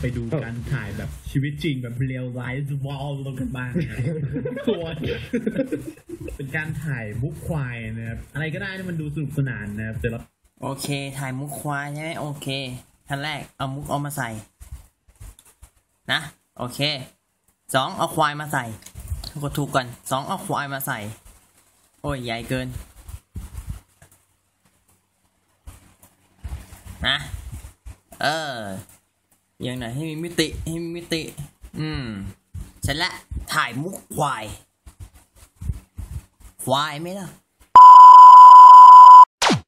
ไปดูการถ่ายแบบชีวิตจริงแบบเรียลไลฟ์วอลตรงกันบ้างครับควรเป็นการถ่ายมุกควายนะครับอะไรก็ได้ที่มันดูสนุกสนานนะครับแต่ละโอเค ถ่ายมุกควายใช่ไหมโอเคขั้นแรกเอามุกเอามาใส่ นะ โอเคสองเอาควายมาใส่กดถูกก่อนสองเอาควายมาใส่ โอ้ยใหญ่เกิน นะ เออ อย่างไหนให้มีมิติให้มีมิติ อืมเสร็จแล้วถ่ายมุกควาย ควายไหมล่ะ